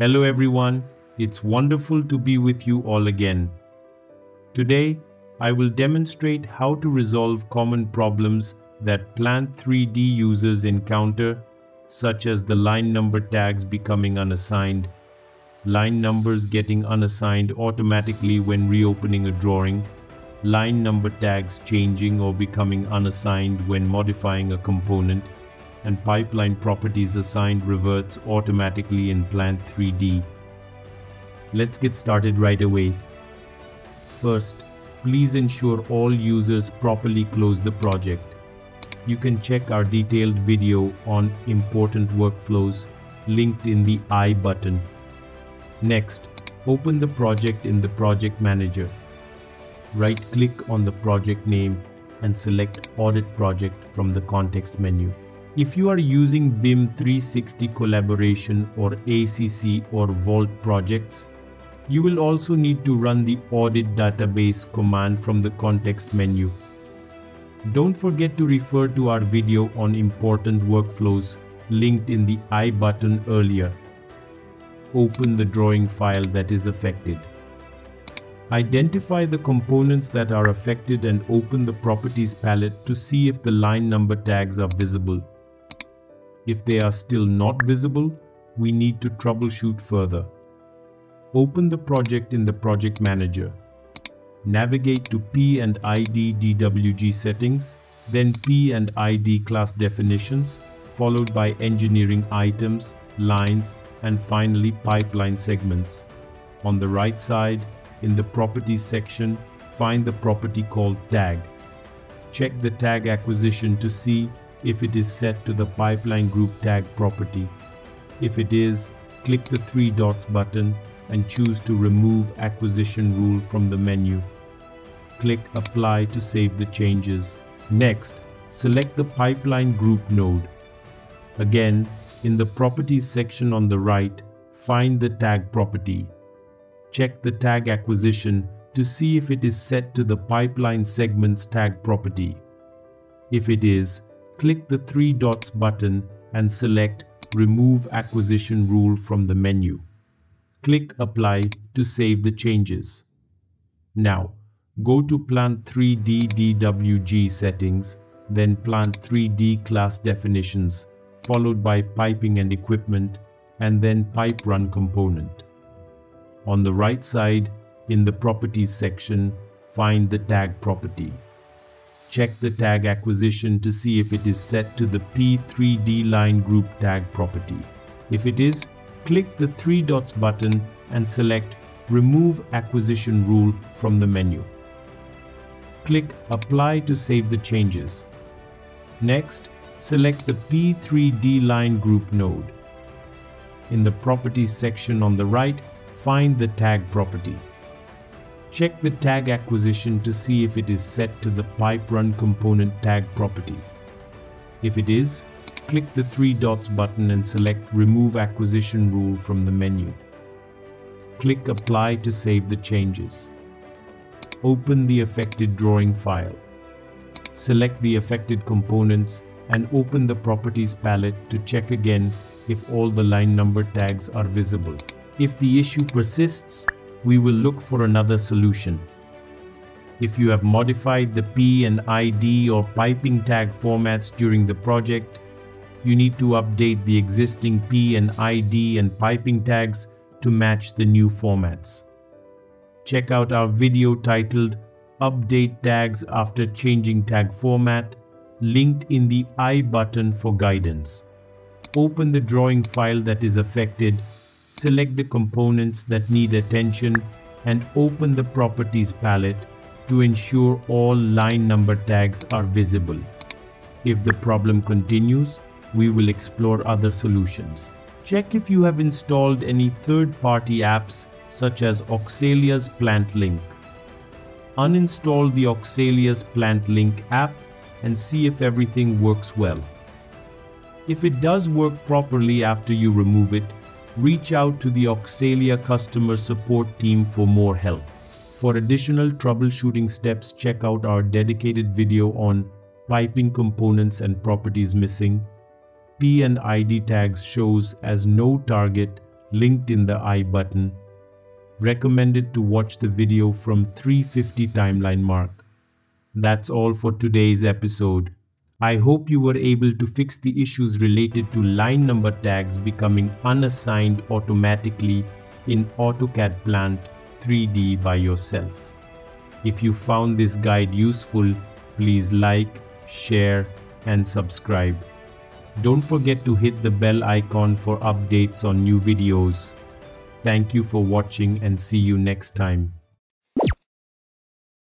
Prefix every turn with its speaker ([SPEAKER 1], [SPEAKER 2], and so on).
[SPEAKER 1] Hello everyone, it's wonderful to be with you all again. Today, I will demonstrate how to resolve common problems that Plant 3D users encounter, such as the line number tags becoming unassigned, line numbers getting unassigned automatically when reopening a drawing, line number tags changing or becoming unassigned when modifying a component, and pipeline properties assigned reverts automatically in Plant 3D. Let's get started right away. First, please ensure all users properly close the project. You can check our detailed video on important workflows linked in the I button. Next, open the project in the Project Manager. Right-click on the project name and select Audit Project from the context menu. If you are using BIM 360 Collaboration or ACC or Vault projects, you will also need to run the Audit Database command from the context menu. Don't forget to refer to our video on important workflows linked in the I button earlier. Open the drawing file that is affected. Identify the components that are affected and open the Properties palette to see if the line number tags are visible. If they are still not visible, we need to troubleshoot further. Open the project in the Project Manager. Navigate to P and ID DWG settings, then P and ID class definitions, followed by engineering items, lines, and finally pipeline segments. On the right side, in the Properties section, find the property called Tag. Check the tag acquisition to see if it is set to the pipeline group tag property. If it is, click the three dots button and choose to remove acquisition rule from the menu. Click apply to save the changes. Next, select the pipeline group node. Again, in the properties section on the right, find the tag property. Check the tag acquisition to see if it is set to the pipeline segments tag property. If it is, click the three dots button and select Remove Acquisition Rule from the menu. Click Apply to save the changes. Now, go to Plant 3D DWG settings, then Plant 3D class definitions, followed by Piping and Equipment, and then Pipe Run component. On the right side, in the Properties section, find the Tag property. Check the tag acquisition to see if it is set to the P3D line group tag property. If it is, click the three dots button and select Remove Acquisition Rule from the menu. Click Apply to save the changes. Next, select the P3D line group node. In the Properties section on the right, find the Tag property. Check the tag acquisition to see if it is set to the pipe run component tag property. If it is, click the three dots button and select Remove Acquisition Rule from the menu. Click Apply to save the changes. Open the affected drawing file. Select the affected components and open the Properties palette to check again if all the line number tags are visible. If the issue persists, we will look for another solution. If you have modified the P and ID or piping tag formats during the project, you need to update the existing P and ID and piping tags to match the new formats. Check out our video titled Update Tags After Changing Tag Format, linked in the I button for guidance. Open the drawing file that is affected select the components that need attention and open the Properties palette to ensure all line number tags are visible. If the problem continues, we will explore other solutions. Check if you have installed any third-party apps such as Auxalia's PlantLink. Uninstall the Auxalia's PlantLink app and see if everything works well. If it does work properly after you remove it, reach out to the Auxalia customer support team for more help. For additional troubleshooting steps, check out our dedicated video on piping components and properties missing. P and ID tags shows as no target, linked in the I button. Recommended to watch the video from 350 timeline mark. That's all for today's episode. I hope you were able to fix the issues related to line number tags becoming unassigned automatically in AutoCAD Plant 3D by yourself. If you found this guide useful, please like, share and subscribe. Don't forget to hit the bell icon for updates on new videos. Thank you for watching and see you next time.